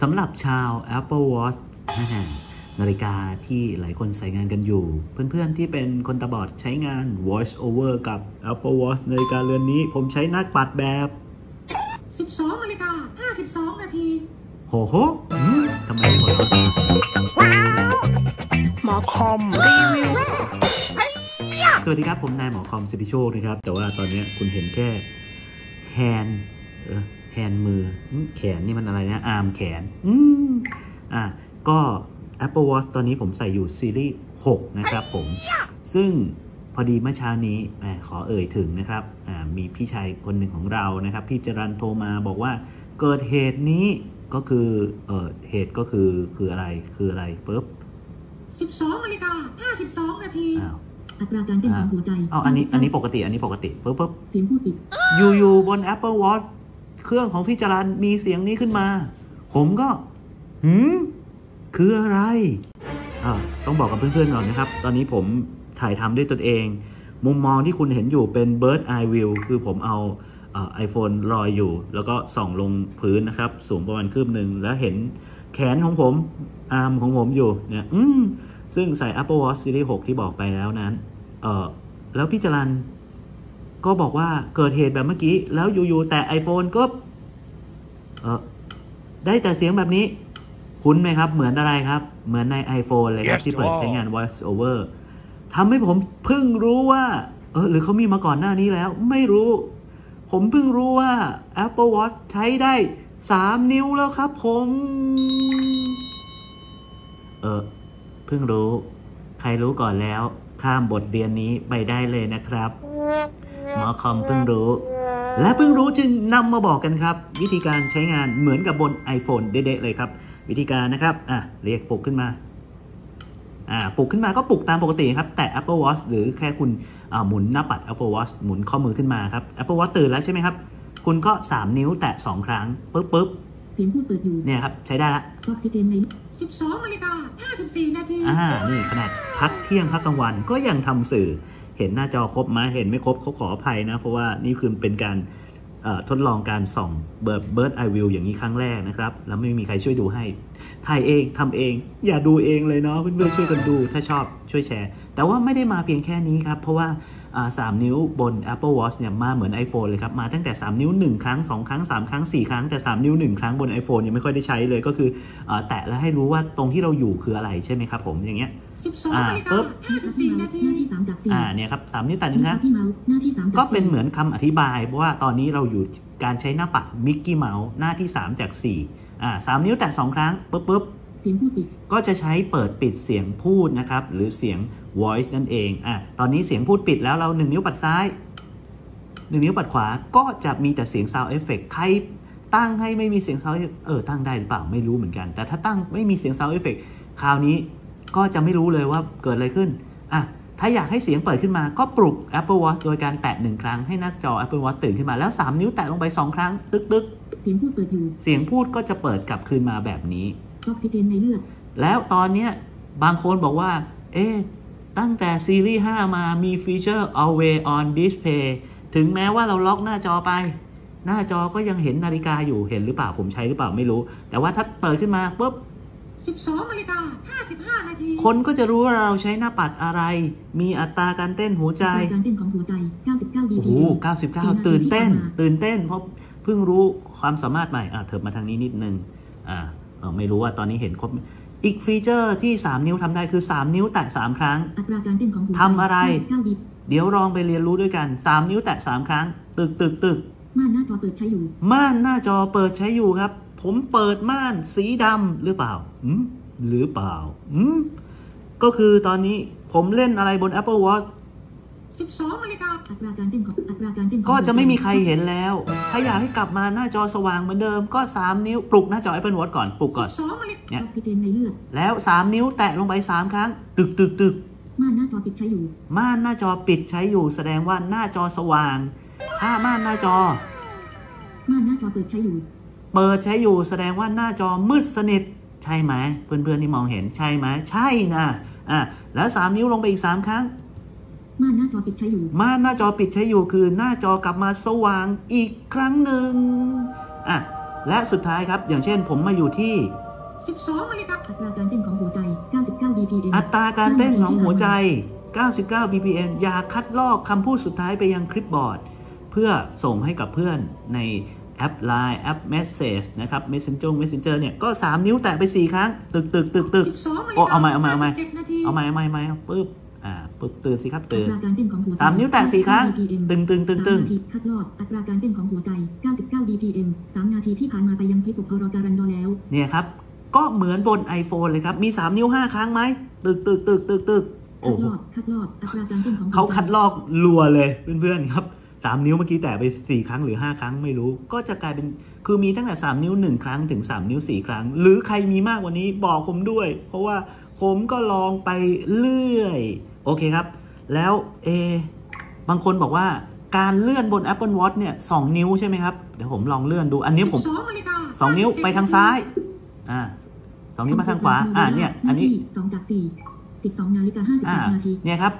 สำหรับชาว Apple Watch นะฮะนาฬิกาที่หลายคนใส่งานกันอยู่ เพื่อนๆที่เป็นคนตาบอดใช้งาน Voice Over กับ Apple Watch นาฬิกาเรือนนี้ ผมใช้หน้าปัดแบบ 12นาฬิกา52 นาที โหโหอืมทำไมหัวเราะหมอคอมรีวิวสวัสดีครับ ผมนายหมอคอมสิทธิโชคนะครับ แต่ว่าตอนเนี้ยคุณเห็นแค่แฮนเออ แฮนมืออืมแขนนี่มันอะไรนะ อาร์มแขนอืมอะก็ Apple Watch ตอนนี้ผมใส่อยู่ซีรีส์ 6 นะครับผม ซึ่งพอดีเมื่อเช้านี้แหมขอเอ่ยถึงนะครับอ่ามีพี่ชายคนหนึ่งของเรานะครับ พี่จรันโทรมาบอกว่าเกิดเหตุนี้ก็คือเออเหตุก็คือคืออะไรคืออะไรปุ๊บ12นาฬิกา52 นาทีอ้าวอัตราการเต้นของหัวใจอ้าวอันนี้อันนี้ปกติอันนี้ปกติปุ๊บปุ๊บเสียงพูดปิดอยู่ๆบน Apple Watch เครื่องของพี่จรันมีเสียงนี้ขึ้นมา ผมก็หืมคืออะไรอ่าต้องบอกกับเพื่อนๆก่อนนะครับ ตอนนี้ผมถ่ายทำด้วยตนเอง มุมมองที่คุณเห็นอยู่เป็น bird eye view คือผมเอาไอโฟนลอยอยู่ แล้วก็ส่องลงพื้นนะครับ สูงประมาณคืบหนึ่งแล้วเห็นแขนของผม อาร์มของผมอยู่เนี่ยอืมซึ่งใส่ Apple Watch Series 6 ที่บอกไปแล้วนั้น เออแล้วพี่จรันก็บอกว่าเกิดเหตุแบบเมื่อกี้ แล้วอยู่ๆแต่ iPhone ก็ เออได้แต่เสียงแบบนี้ คุ้นไหมครับ เหมือนอะไรครับ เหมือนใน iPhone เลยครับ Yes, ที่เปิด Joel ใช้งาน voice over ทำให้ผมเพิ่งรู้ว่า เออ หรือเขามีมาก่อนหน้านี้แล้ว ไม่รู้ ผมเพิ่งรู้ว่า Apple Watch ใช้ได้ 3 นิ้วแล้วครับผม เออ เพิ่งรู้ ใครรู้ก่อนแล้ว ข้ามบทเรียนนี้ไปได้เลยนะครับ หมอคอมเพิ่งรู้ และเพิ่งรู้จึงนำมาบอกกันครับ วิธีการใช้งานเหมือนกับบน iPhone เด๊ะๆเลยครับ วิธีการนะครับอะเรียกปลุกขึ้นมาอ่าปลุกขึ้นมาก็ปลุกตามปกติครับแต่ Apple Watch หรือแค่คุณอ่าหมุนหน้าปัด Apple Watch หมุนข้อมือขึ้นมาครับ Apple Watch ตื่นแล้วใช่ไหมครับ คุณก็ 3 นิ้วแตะ 2 ครั้งปุ๊บปุ๊บเสียงพูดเปิดอยู่เนี่ยครับ ใช้ได้ละออกซิเจนใน12นาฬิกา54 นาทีอ่านี่ขนาดพักเที่ยงพักกลางวันก็ยังทำสื่อ เห็นหน้าจอครบไหมเห็นไม่ครบเขาขออภัยนะ เพราะว่านี่คือเป็นการทดลองการส่องเบิร์ดเบิร์ดไอวิวอย่างนี้ครั้งแรกนะครับ แล้วไม่มีใครช่วยดูให้ ถ่ายเองทำเอง อย่าดูเองเลยเนาะเพื่อนๆช่วยกันดูถ้าชอบช่วยแชร์ แต่ว่าไม่ได้มาเพียงแค่นี้ครับ เพราะว่า อ่าสามนิ้วบน Apple Watch เนี่ยมาเหมือน iPhone เลยครับ มาตั้งแต่ 3 นิ้ว 1 ครั้ง 2 ครั้ง 3 ครั้ง 4 ครั้งแต่ 3 นิ้ว 1 ครั้งบน iPhone ยังไม่ค่อยได้ใช้เลยก็คืออาแตะแล้วให้รู้ว่าตรงที่เราอยู่คืออะไรใช่ไหมครับผมอย่างเงี้ย12อ่านาฬิกปึ๊บา54นาหทีน้าที่สามจากสี่อ่าเนี่ยครับสามนิ้วแตะหนึ่งครั้งที่เมาส์หน้าที่สามจากก็เป็นสี่เหมือนคำอธิบายว่าตอนนี้เราอยู่การใช้หน้าปัดมิกกี้เมาส์หน้าที่ 3 จาก4อ่าสามนิ้วแตะ2ครั้งปุ๊บปุ๊บ เสียงพูดปิด ก็จะใช้เปิดปิดเสียงพูดนะครับ หรือเสียง voice นั่นเองอะตอนนี้เสียงพูดปิดแล้วเรา1นิ้วปัดซ้าย1นิ้วปัดขวาก็จะมีแต่เสียง sound effect ใครตั้งให้ไม่มีเสียง sound effect เออตั้งได้หรือเปล่าไม่รู้เหมือนกัน แต่ถ้าตั้งไม่มีเสียง sound effect คราวนี้ก็จะไม่รู้เลยว่าเกิดอะไรขึ้นอะถ้าอยากให้เสียงเปิดขึ้นมาก็ปลุก Apple Watch โดยการแตะหนึ่งครั้งให้หน้าจอ Apple Watch ตื่นขึ้นมาแล้ว 3 นิ้วแตะลงไป 2 ครั้ง ตึกตึกเสียงพูดเปิดอยู่ เสียงพูดก็จะเปิดกลับคืนมาแบบนี้ ออกซิเจนในเลือด แล้วตอนเนี้ยบางคนบอกว่า เอ๊ะตั้งแต่ซีรีส์ 5 มามีฟีเจอร์ Always on Display ถึงแม้ว่าเราล็อกหน้าจอไป หน้าจอก็ยังเห็นนาฬิกาอยู่เห็นหรือเปล่าผมใช้หรือเปล่าไม่รู้ แต่ว่าถ้าเปิดขึ้นมาปุ๊บ12นาฬิกา55 นาที คนก็จะรู้ว่าเราใช้หน้าปัดอะไร มีอัตราการเต้นหัวใจอัตราการเต้นของหัวใจ 99โอ้โห BPM 99 ตื่นเต้น ตื่นเต้น เพราะเพิ่งรู้ความสามารถใหม่ อะเถิบมาทางนี้นิดนึง อ่าเออ ไม่รู้ว่าตอนนี้เห็นครบ อีกฟีเจอร์ที่ 3 นิ้วทำได้คือ 3 นิ้วแตะ 3 ครั้ง อัตราการเต้นของหัวใจทำอะไร99 BPM เดี๋ยวลองไปเรียนรู้ด้วยกัน 3 นิ้วแตะ 3 ครั้ง ตึกตึกตึกม่านหน้าจอเปิดใช้อยู่ ม่านหน้าจอเปิดใช้อยู่ครับ ผมเปิดม่านสีดำหรือเปล่าอืมหรือเปล่าอืมก็คือตอนนี้ผมเล่นอะไรบน Apple Watch 12นาฬิกาอัตราการเต้นของอัตราการเต้นของก็จะไม่มีหัวใครเห็นแล้ว ถ้าอยากให้กลับมาหน้าจอสว่างเหมือนเดิมก็ 3 นิ้วปลุกหน้าจอ Apple Watch ก่อนปลุกก่อน12นาฬิกาเนี่ยออกซิเจนในเลือดแล้ว 3 นิ้วแตะลงไป 3 ครั้ง ตึกตึกตึกม่านหน้าจอปิดใช้อยู่ ม่านหน้าจอปิดใช้อยู่ แสดงว่าหน้าจอสว่าง ถ้าม่านหน้าจอ ม่านหน้าจอเปิดใช้อยู่ เปิดใช้อยู่แสดงว่าหน้าจอมืดสนิท ใช่ไหมเพื่อนๆที่มองเห็นใช่ไหมใช่นะอะแล้ว 3 นิ้วลงไปอีก 3 ครั้ง ม่านหน้าจอปิดใช้อยู่ ม่านหน้าจอปิดใช้อยู่คือหน้าจอกลับมาสว่างอีกครั้งหนึ่งอะและสุดท้ายครับ อย่างเช่นผมมาอยู่ที่ 12นาฬิกาอัตราการเต้นของหัวใจ 99 BPM อัตราการเต้นของหัวใจ 99 BPM อย่าคัดลอกคำพูดสุดท้ายไปยังคลิปบอร์ด เพื่อส่งให้กับเพื่อนในแอป Line แอป Message นะครับ Messenger Messenger เนี่ย ก็ 3 นิ้วแตะไป 4 ครั้ง ตึกตึกตึกตึก12นาฬิโอ้กาเอาใหม่เอาใหม่เอาใหม่57นาทีเอาใหม่เอาใหม่เอาใหม่ปึ๊บ อ่าปึ๊บตื่นสิครับอัตื่นตราการเต้นของหัวใจสามนิ้วแตะสี่ครั้ง99 BPM ตึงตึงตึงตึงสามนาทีคัดลอกอัตราการเต้นของหัวใจ 99 BPM 3 นาทีที่ผ่านมาไปยังคลิปปกอรอการันดอแล้ว เนี่ยครับ ก็เหมือนบน iPhone เลยครับ มี 3 นิ้ว 5 ครั้งไหมตึกตึกตึกตึกตึกโอ้คัดโหลอกคัดลอกอัตราการเต้นของหัวใจเขาคัดลอกรัวเลยเพื่อนๆครับ3นิ้วเมื่อกี้แตะไป4ครั้งหรือ5ครั้งไม่รู้ ก็จะกลายเป็นคือมีตั้งแต่3นิ้ว1ครั้งถึง3นิ้ว4ครั้ง หรือใครมีมากกว่านี้บอกผมด้วย เพราะว่า ผมก็ลองไปเรื่อย โอเคครับ แล้วเอบางคนบอกว่าการเลื่อนบน Apple Watch เนี่ย2นิ้วใช่ไหมครับ เดี๋ยวผมลองเลื่อนดู อันนี้ผม12นาฬิกาสองนิ้วไปทางซ้าย อ่าสองนิ้วมาทางขวา อ่า เนี่ย อันนี้สองจากสี่สิบสองนาฬิกาห้าสิบอ่าแปดนาที เนี่ยครับ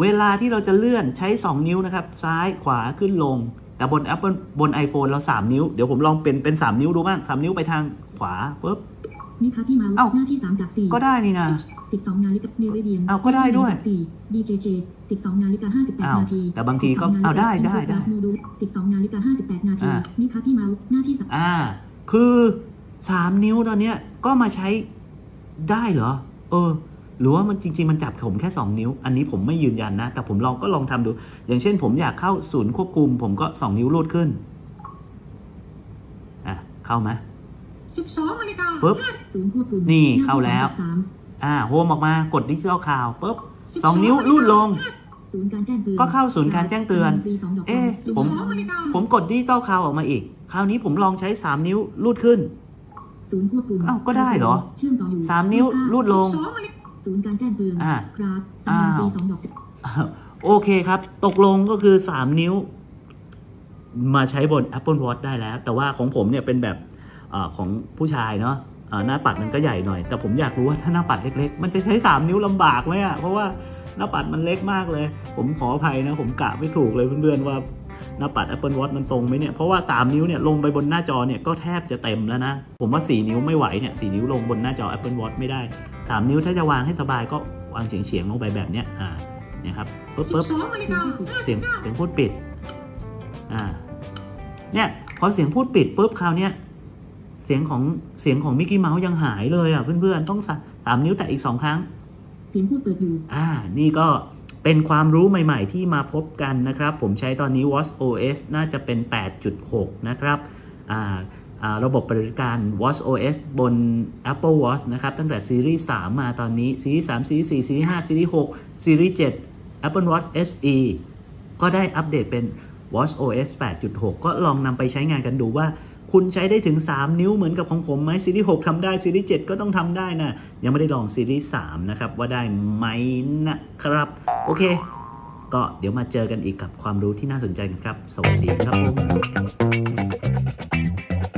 เวลาที่เราจะเลื่อนใช้2นิ้วนะครับ ซ้ายขวาขึ้นลง แต่บน Apple บน iPhone เรา3นิ้ว เดี๋ยวผมลองเป็นเป็น3นิ้วดูบ้าง3นิ้วไปทางขวาปุ๊บ นิคัที่เมาส์เอ้าหน้าที่สามจากสี่ก็ได้นี่นะสิบสองนาฬิกาเมริเดียนเอ้าก็ได้ด้วยสี่ DKK สิบสองนาฬิกาห้าสิบแปดอ้าวนาทีแต่บางทีก็เอาได้ได้ได้โมดูลสิบสองนาฬิกาห้าสิบแปดนาทีอ่านิคัที่เมาส์หน้าที่สามอ่า คือ3นิ้วตอนเนี้ยก็มาใช้ได้เหรอ เออ หรือว่ามันจริง ๆ มันจับผมแค่ 2 นิ้ว อันนี้ผมไม่ยืนยันนะ แต่ผมลองก็ลองทำดู อย่างเช่น ผมอยากเข้าศูนย์ควบคุม ผมก็ 2 นิ้วลูดขึ้น อะ เข้าไหม 12นาฬิกาปุ๊บศูนย์ควบคุมนี่หที่เข้าแล้วสมจากสามอ่า Home ออกมากด Digital Crown ปุ๊บสองนิ้วรูดลง ศูนย์การแจ้งเตือนก็เข้าศูนย์การแจ้งเตือนฟรีสองดอกเอ๊ะศูนย์ผม 12นาฬิกาผมกด Digital Crown ออกมาอีก คราวนี้ผมลองใช้ 3 นิ้วรูดขึ้น ศูนย์ควบคุมอ้าวก็ได้เหรอ เชื่อมต่ออยู่3 นิ้วรูดลง 12นาฬิกาศูนย์การแจ้งเตือนอ่า ครับสอ้าวฟรีสองดอกโอเคครับ ตกลงก็คือ 3 นิ้ว มาใช้บน Apple Watch ได้แล้ว แต่ว่าของผมเนี่ยเป็นแบบอา ของผู้ชายเนาะอ่าหน้าปัดมันก็ใหญ่หน่อย แต่ผมอยากรู้ว่าถ้าหน้าปัดเล็กๆ มันจะใช้ 3 นิ้วลำบากไหมอะเพราะว่าหน้าปัดมันเล็กมากเลย ผมขออภัยนะ ผมกะไม่ถูกเลยเพื่อนๆว่าหน้าปัด Apple Watch มันตรงไหมเนี่ย เพราะว่า 3 นิ้วเนี่ยลงไปบนหน้าจอเนี่ยก็แทบจะเต็มแล้วนะ ผมว่า 4 นิ้วไม่ไหวเนี่ย4นิ้วลงบนหน้าจอ Apple Watch ไม่ได้ 3 นิ้วถ้าจะวางให้สบายก็วางเฉียงๆลงไปแบบเนี้ยอ่าเนี่ยครับปึ๊บปึ๊บ12นาฬิกาเสียงเสียงพูดปิดอ่าเนี่ยพอเสียงพูดปิดปุ๊บคราวเนี้ย เสียงของเสียงของมิกกี้เมาส์ยังหายเลยอะเพื่อนๆ ต้องสาสามนิ้วแตะอีกสองครั้ง เสียงพูดเปิดอยู่ อ่า นี่ก็เป็นความรู้ใหม่ๆที่มาพบกันนะครับ ผมใช้ตอนนี้ Watch OS น่าจะเป็น 8.6 นะครับอ่าอ่าระบบปฏิบัติการ Watch OS บน Apple Watch นะครับ ตั้งแต่ซีรีส์ 3 มาตอนนี้ซีรีส์ 3 ซีรีส์ 4 ซีรีส์ 5 ซีรีส์ 6 ซีรีส์ 7 Apple Watch SE ก็ได้อัปเดตเป็น Watch OS 8.6 ก็ลองนำไปใช้งานกันดูว่า คุณใช้ได้ถึง 3 นิ้วเหมือนกับของผมไหมซีรีส์6ทำได้ซีรีส์7ก็ต้องทำได้นะยังไม่ได้ลองซีรีส์3นะครับว่าได้ไหมนะครับ โอเค ก็เดี๋ยวมาเจอกันอีกกับความรู้ที่น่าสนใจกันครับ สวัสดีครับผม